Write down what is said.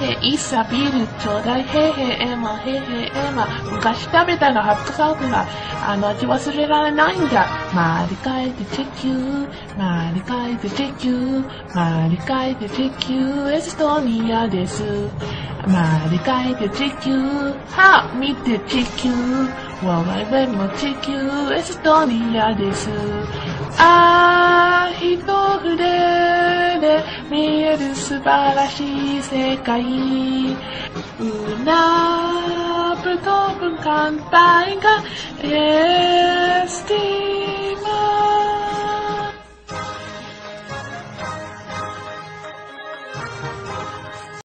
へ、いっさビールちょうだい。へへ、エマ、へへ、エマ。昔食べたのハットサークが、あの味忘れられないんだ。回り返って地球、回り返って地球、回り返って地球、エストニアです。回り返って地球、は見て地球、我々も地球、エストニアです。あ見える素晴らしい世界。うなぶと文艦隊がエスティ